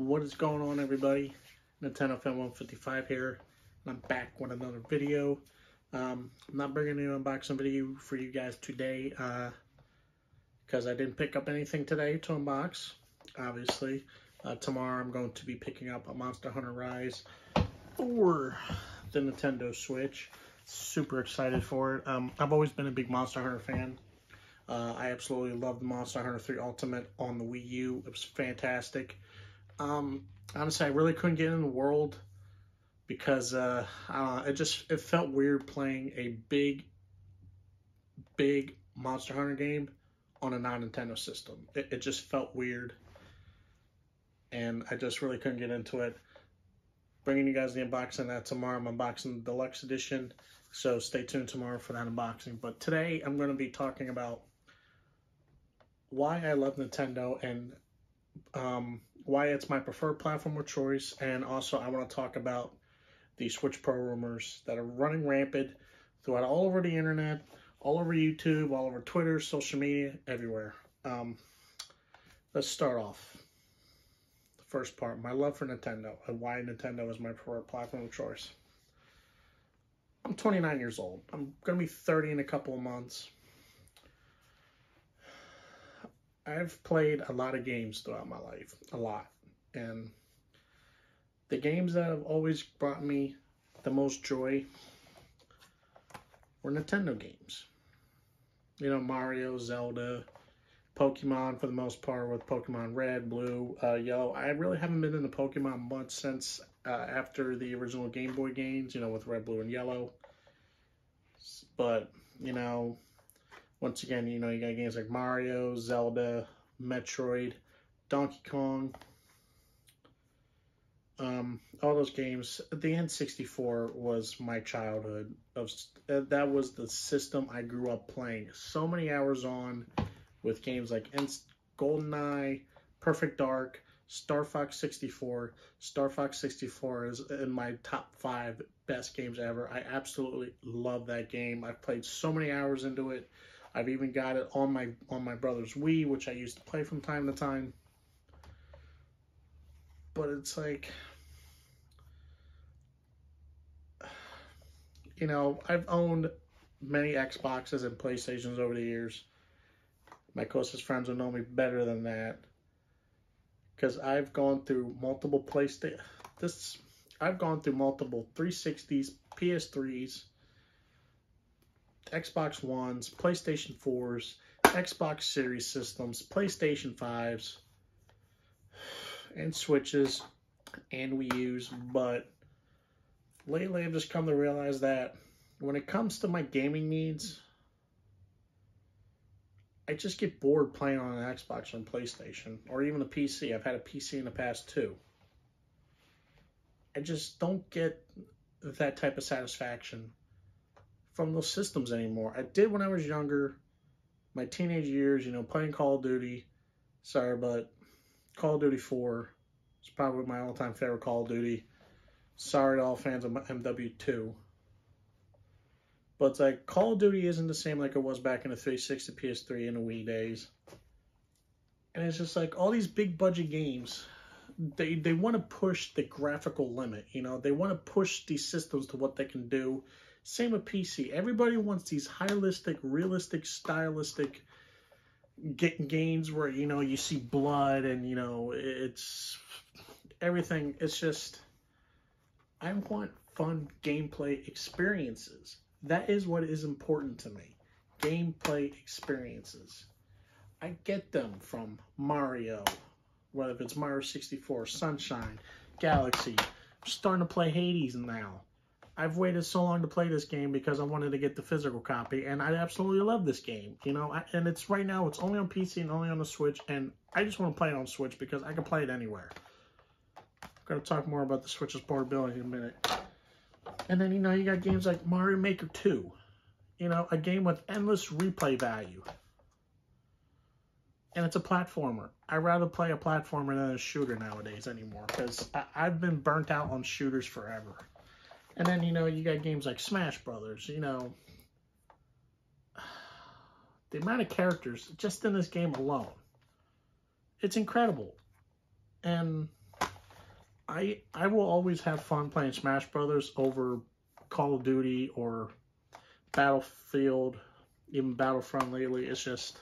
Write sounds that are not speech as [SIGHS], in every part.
What is going on, everybody? Nintendo Fan 155 here, and I'm back with another video. Um, I'm not bringing an unboxing video for you guys today, because uh, I didn't pick up anything today to unbox, obviously. Uh, tomorrow I'm going to be picking up a Monster Hunter Rise for the Nintendo Switch. Super excited for it. Um, I've always been a big Monster Hunter fan. Uh, I absolutely love the Monster Hunter 3 Ultimate on the Wii U. It was fantastic. Um, honestly, I really couldn't get in the world because uh, it just it felt weird playing a big, big Monster Hunter game on a non-Nintendo system. It, it just felt weird, and I just really couldn't get into it. Bringing you guys the unboxing that tomorrow. I'm unboxing the deluxe edition, so stay tuned tomorrow for that unboxing. But today I'm going to be talking about why I love Nintendo and um, why it's my preferred platform of choice. And also, I want to talk about the Switch Pro rumors that are running rampant throughout all over the internet, all over YouTube, all over Twitter, social media, everywhere. Um, let's start off. The first part, my love for Nintendo and why Nintendo is my preferred platform of choice. I'm 29 years old. I'm going to be 30 in a couple of months. I've played a lot of games throughout my life, a lot. And the games that have always brought me the most joy were Nintendo games. You know, Mario, Zelda, Pokemon for the most part with Pokemon Red, Blue, uh, Yellow. I really haven't been into Pokemon much since uh, after the original Game Boy games, you know, with Red, Blue, and Yellow. But, you know, once again, you know, you got games like Mario, Zelda, Metroid, Donkey Kong, um, all those games. The N64 was my childhood. Of uh, that was the system I grew up playing. So many hours on with games like GoldenEye, Perfect Dark, Star Fox 64. Star Fox 64 is in my top five best games ever. I absolutely love that game. I've played so many hours into it. I've even got it on my on my brother's Wii, which I used to play from time to time. But it's like you know, I've owned many Xboxes and PlayStations over the years. My closest friends will know me better than that. Because I've gone through multiple PlayStation this I've gone through multiple 360s, PS3s, Xbox Ones, PlayStation 4s, Xbox Series systems, PlayStation 5s, and Switches, and Wii Us. but lately I've just come to realize that when it comes to my gaming needs, I just get bored playing on an Xbox or PlayStation, or even a PC. I've had a PC in the past too. I just don't get that type of satisfaction from those systems anymore. I did when I was younger, my teenage years, you know, playing Call of Duty. Sorry, but Call of Duty 4 is probably my all-time favorite Call of Duty. Sorry to all fans of MW2. But like Call of Duty isn't the same like it was back in the 360 PS3 and the Wii days. And it's just like all these big budget games, they they want to push the graphical limit, you know, they want to push these systems to what they can do same with PC. Everybody wants these realistic, realistic, stylistic gains where you know you see blood and you know it's everything. It's just I want fun gameplay experiences. That is what is important to me. Gameplay experiences. I get them from Mario, whether it's Mario 64, Sunshine, Galaxy. I'm starting to play Hades now. I've waited so long to play this game because I wanted to get the physical copy, and I absolutely love this game. You know, I, and it's right now. It's only on PC and only on the Switch, and I just want to play it on Switch because I can play it anywhere. I'm gonna talk more about the Switch's portability in a minute. And then you know you got games like Mario Maker 2. You know, a game with endless replay value. And it's a platformer. I'd rather play a platformer than a shooter nowadays anymore because I've been burnt out on shooters forever. And then, you know, you got games like Smash Brothers, you know. [SIGHS] The amount of characters just in this game alone. It's incredible. And I I will always have fun playing Smash Brothers over Call of Duty or Battlefield, even Battlefront lately. It's just,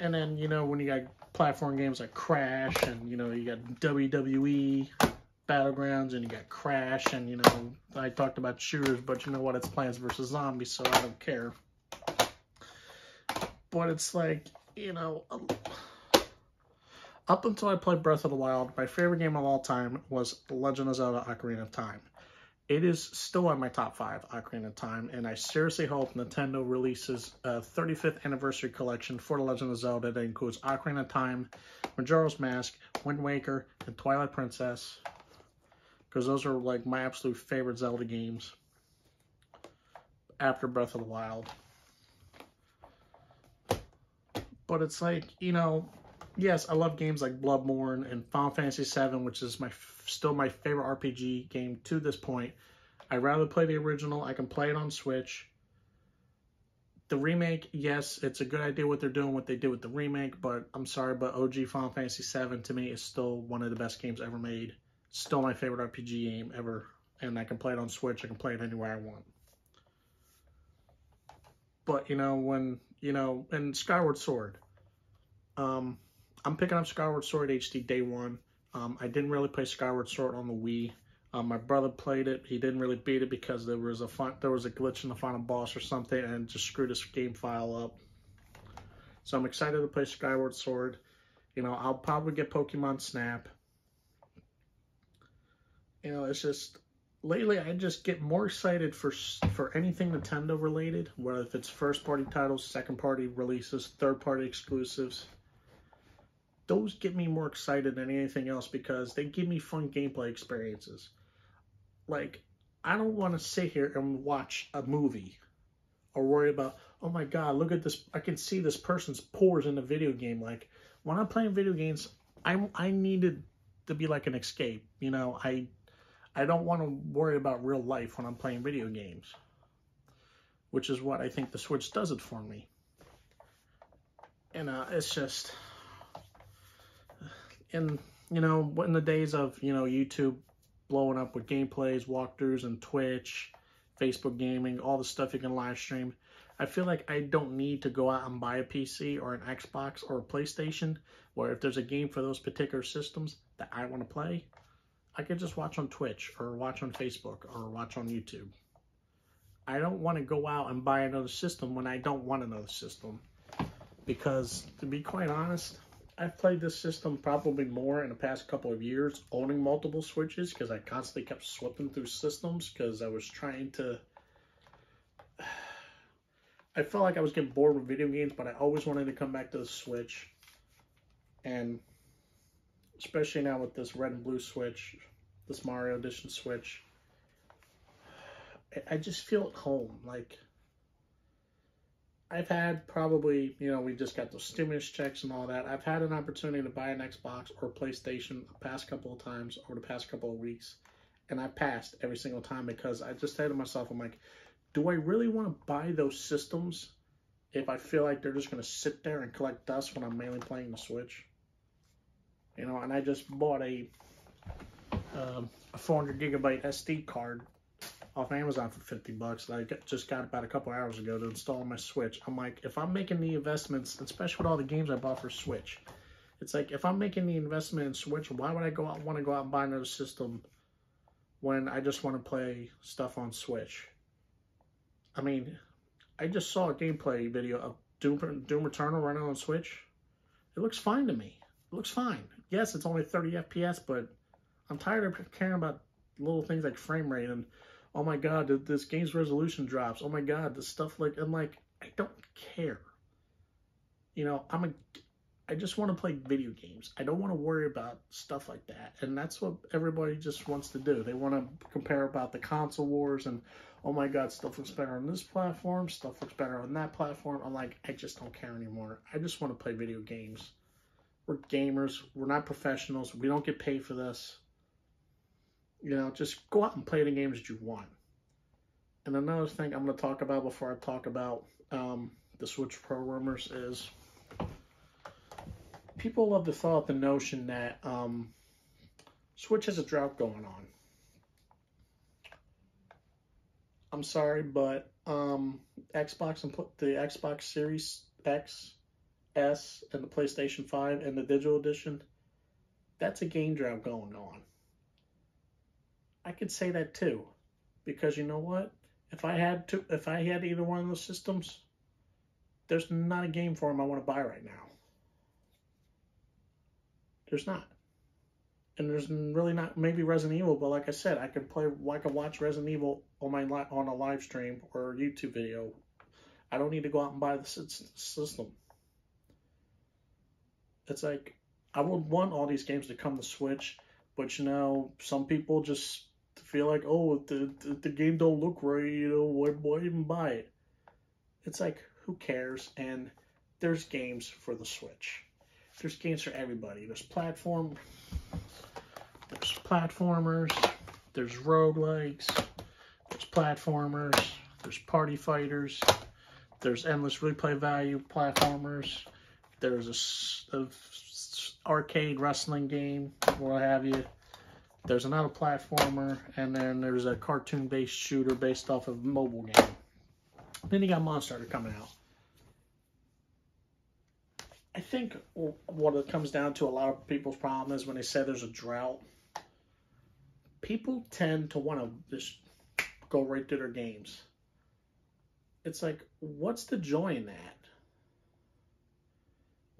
and then you know when you got platform games like Crash and you know you got WWE Battlegrounds and you got Crash and you know I talked about shooters, but you know what? It's Plants vs Zombies, so I don't care. But it's like you know. Um, up until I played Breath of the Wild, my favorite game of all time was Legend of Zelda Ocarina of Time. It is still on my top five, Ocarina of Time, and I seriously hope Nintendo releases a 35th anniversary collection for The Legend of Zelda that includes Ocarina of Time, Majora's Mask, Wind Waker, and Twilight Princess, because those are like my absolute favorite Zelda games after Breath of the Wild. But it's like, you know, yes, I love games like Bloodborne and Final Fantasy VII, which is my still my favorite RPG game to this point. I'd rather play the original. I can play it on Switch. The remake, yes, it's a good idea what they're doing, what they did with the remake, but I'm sorry, but OG Final Fantasy VII to me is still one of the best games ever made. Still my favorite RPG game ever, and I can play it on Switch. I can play it anywhere I want. But you know when you know, and Skyward Sword. Um, I'm picking up Skyward Sword HD day one. Um, I didn't really play Skyward Sword on the Wii. Um, my brother played it. He didn't really beat it because there was a fun, there was a glitch in the final boss or something, and just screwed his game file up. So I'm excited to play Skyward Sword. You know, I'll probably get Pokemon Snap. You know, it's just lately I just get more excited for for anything Nintendo related, whether if it's first party titles, second party releases, third party exclusives those get me more excited than anything else because they give me fun gameplay experiences. Like, I don't want to sit here and watch a movie or worry about, oh my god, look at this. I can see this person's pores in the video game. Like, when I'm playing video games, I, I needed to be like an escape. You know, I I don't want to worry about real life when I'm playing video games, which is what I think the Switch does it for me. And uh, it's just and you know, in the days of you know YouTube blowing up with gameplays, walkthroughs, and Twitch, Facebook gaming, all the stuff you can live stream. I feel like I don't need to go out and buy a PC or an Xbox or a PlayStation, where if there's a game for those particular systems that I want to play, I could just watch on Twitch or watch on Facebook or watch on YouTube. I don't want to go out and buy another system when I don't want another system. Because, to be quite honest, I've played this system probably more in the past couple of years, owning multiple Switches, because I constantly kept slipping through systems, because I was trying to... [SIGHS] I felt like I was getting bored with video games, but I always wanted to come back to the Switch. And especially now with this red and blue Switch, this Mario Edition Switch, I just feel at home. Like, I've had probably, you know, we just got those stimulus checks and all that. I've had an opportunity to buy an Xbox or PlayStation the past couple of times over the past couple of weeks, and I passed every single time because I just said to myself, I'm like, do I really want to buy those systems if I feel like they're just going to sit there and collect dust when I'm mainly playing the Switch? Know, and I just bought a, um, a 400 gigabyte SD card off Amazon for 50 bucks that I just got about a couple hours ago to install on my Switch. I'm like, if I'm making the investments, especially with all the games I bought for Switch, it's like, if I'm making the investment in Switch, why would I go out want to go out and buy another system when I just want to play stuff on Switch? I mean, I just saw a gameplay video of Doom, Doom Eternal running on Switch. It looks fine to me. It looks fine. Yes, it's only 30 FPS, but I'm tired of caring about little things like frame rate and oh my god, this game's resolution drops. Oh my god, this stuff like I'm like, I don't care. You know, I'm a I just want to play video games. I don't want to worry about stuff like that. And that's what everybody just wants to do. They want to compare about the console wars and oh my god, stuff looks better on this platform, stuff looks better on that platform. I'm like, I just don't care anymore. I just want to play video games. We're gamers. We're not professionals. We don't get paid for this. You know, just go out and play the games that you want. And another thing I'm going to talk about before I talk about um, the Switch Pro rumors is people love to throw out the notion that um, Switch has a drought going on. I'm sorry, but um, Xbox and put the Xbox Series X, S, and the PlayStation 5 and the digital edition, that's a game drought going on. I could say that too, because you know what? If I had to, if I had either one of those systems, there's not a game for them I want to buy right now. There's not and there's really not maybe Resident Evil, but like I said, I could play, I could watch Resident Evil on my on a live stream or YouTube video. I don't need to go out and buy the system. It's like I would want all these games to come to Switch, but you know, some people just feel like, oh, if the the game don't look right, you know, why, why even buy it? It's like who cares? And there's games for the Switch. There's games for everybody. There's platform there's platformers, there's roguelikes, there's platformers, there's party fighters, there's endless replay value platformers, there's a, a arcade wrestling game, what have you. There's another platformer, and then there's a cartoon-based shooter based off of a mobile game. Then you got Monster coming out. I think what it comes down to a lot of people's problem is when they say there's a drought people tend to want to just go right to their games. It's like, what's the joy in that?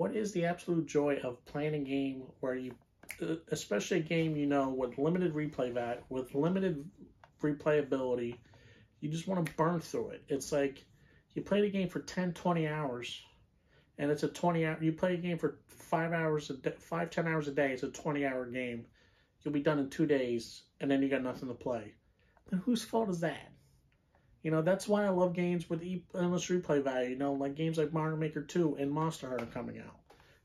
What is the absolute joy of playing a game where you, uh, especially a game you know with limited replay value, with limited replayability, you just want to burn through it. It's like you play the game for 10, 20 hours, and it's a 20 hour, you play a game for five hours a day, five, 10 hours a day, it's a 20 hour game you'll be done in two days, and then you got nothing to play. Then whose fault is that? You know, that's why I love games with endless replay value. You know, like games like Mario Maker 2 and Monster Hunter coming out.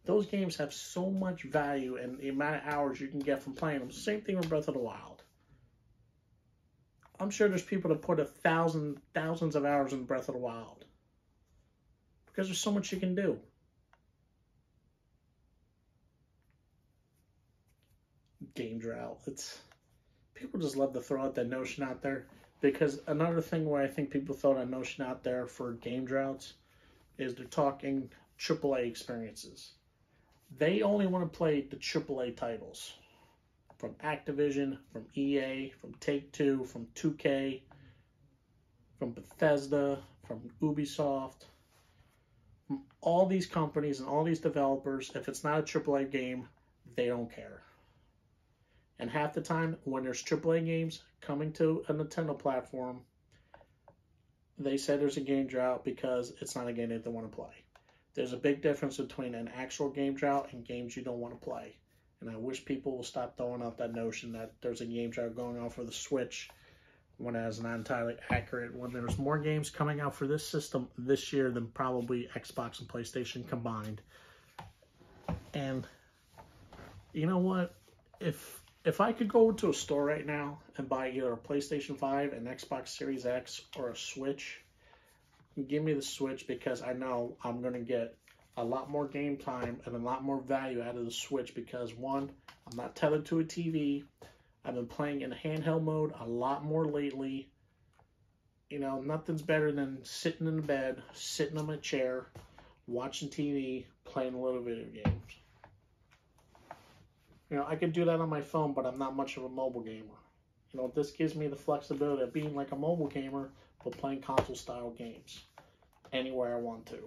Those games have so much value and the amount of hours you can get from playing them. Same thing with Breath of the Wild. I'm sure there's people that put a thousand, thousands of hours in Breath of the Wild. Because there's so much you can do. game drought. It's people just love to throw out that notion out there because another thing where I think people throw that notion out there for game droughts is they're talking AAA experiences. They only want to play the AAA titles from Activision, from EA, from Take Two, from 2K, from Bethesda, from Ubisoft, from all these companies and all these developers. If it's not a AAA game, they don't care. And half the time, when there's AAA games coming to a Nintendo platform, they say there's a game drought because it's not a game that they want to play. There's a big difference between an actual game drought and games you don't want to play. And I wish people will stop throwing out that notion that there's a game drought going on for the Switch when that is not entirely accurate. When there's more games coming out for this system this year than probably Xbox and PlayStation combined. And you know what? If if I could go to a store right now and buy either a PlayStation 5, an Xbox Series X, or a Switch, give me the Switch because I know I'm going to get a lot more game time and a lot more value out of the Switch because one, I'm not tethered to a TV. I've been playing in handheld mode a lot more lately. You know, nothing's better than sitting in bed, sitting on my chair, watching TV, playing a little video games. You know, I could do that on my phone, but I'm not much of a mobile gamer. You know, this gives me the flexibility of being like a mobile gamer, but playing console style games anywhere I want to.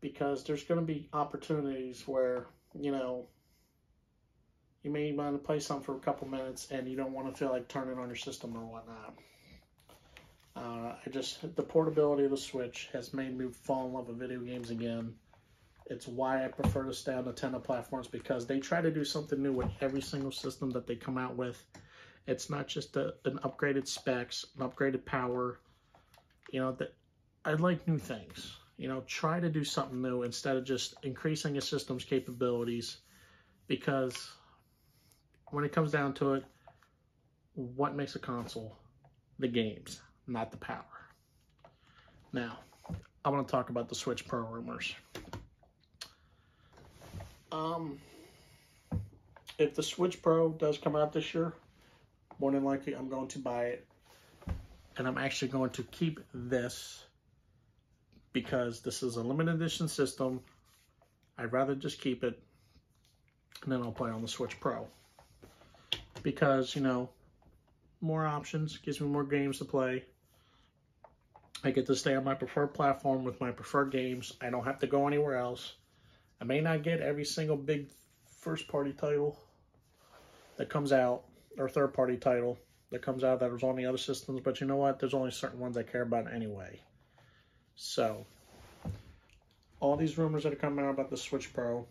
Because there's going to be opportunities where, you know, you may want to play something for a couple minutes and you don't want to feel like turning on your system or whatnot. Uh, I just, the portability of the Switch has made me fall in love with video games again. It's why I prefer to stay on the Nintendo platforms because they try to do something new with every single system that they come out with. It's not just a, an upgraded specs, an upgraded power. You know, that I like new things. You know, try to do something new instead of just increasing a system's capabilities because when it comes down to it, what makes a console? The games, not the power. Now, I want to talk about the Switch Pro rumors. Um, if the Switch Pro does come out this year, more than likely I'm going to buy it. And I'm actually going to keep this because this is a limited edition system. I'd rather just keep it and then I'll play on the Switch Pro. Because, you know, more options, gives me more games to play. I get to stay on my preferred platform with my preferred games. I don't have to go anywhere else. I may not get every single big first party title that comes out, or third party title that comes out that was on the other systems, but you know what? There's only certain ones I care about anyway. So, all these rumors that are coming out about the Switch Pro,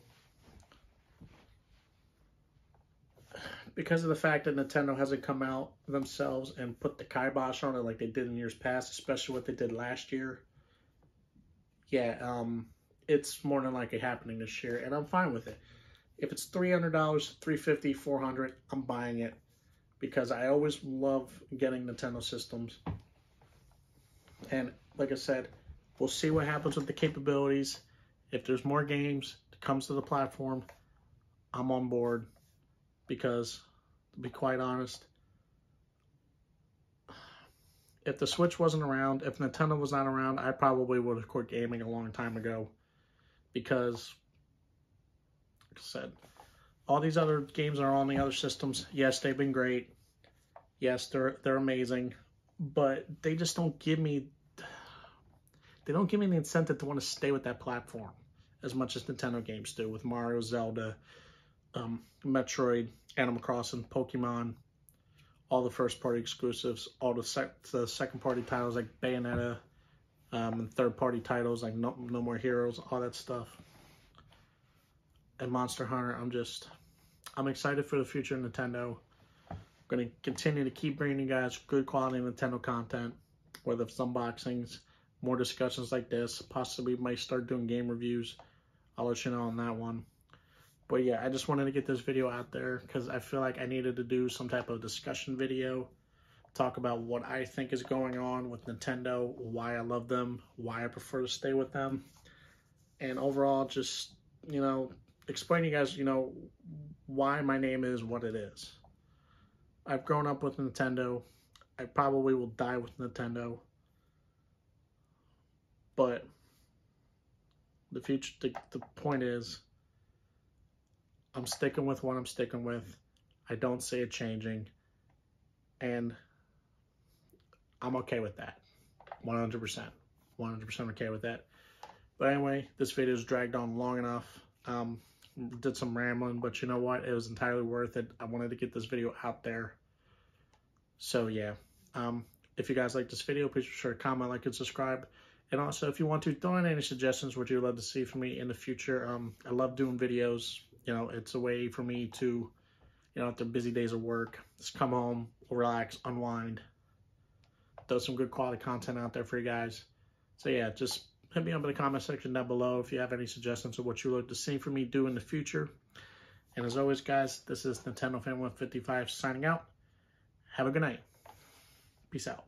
because of the fact that Nintendo hasn't come out themselves and put the kibosh on it like they did in years past, especially what they did last year, yeah, um, it's more than likely happening this year, and I'm fine with it. If it's $300, $350, $400, I'm buying it because I always love getting Nintendo systems. And like I said, we'll see what happens with the capabilities. If there's more games that comes to the platform, I'm on board because to be quite honest, if the Switch wasn't around, if Nintendo was not around, I probably would have quit gaming a long time ago because, like I said, all these other games are on the other systems. Yes, they've been great. Yes, they're they're amazing, but they just don't give me they don't give me the incentive to want to stay with that platform as much as Nintendo games do with Mario, Zelda, um, Metroid, Animal Crossing, Pokemon, all the first party exclusives, all the, sec- the second party titles like Bayonetta, um, and third party titles like no, no More Heroes, all that stuff. And Monster Hunter, I'm just, I'm excited for the future of Nintendo. I'm going to continue to keep bringing you guys good quality Nintendo content, whether it's unboxings, more discussions like this, possibly might start doing game reviews. I'll let you know on that one. But yeah, I just wanted to get this video out there because I feel like I needed to do some type of discussion video, talk about what I think is going on with Nintendo, why I love them, why I prefer to stay with them, and overall just, you know, explain to you guys, you know, why my name is what it is. I've grown up with Nintendo. I probably will die with Nintendo. But the future, the, the point is, I'm sticking with what I'm sticking with. I don't see it changing. And I'm okay with that. 100%. 100% okay with that. But anyway, this video is dragged on long enough. Um, did some rambling, but you know what? It was entirely worth it. I wanted to get this video out there. So yeah. Um, if you guys like this video, please be sure to comment, like, and subscribe. And also, if you want to throw in any suggestions, what you'd love to see from me in the future. Um, I love doing videos you know, it's a way for me to, you know, after busy days of work, just come home, relax, unwind, throw some good quality content out there for you guys. So yeah, just hit me up in the comment section down below if you have any suggestions of what you would like to see from me do in the future. And as always, guys, this is Nintendo Fan 155 signing out. Have a good night. Peace out.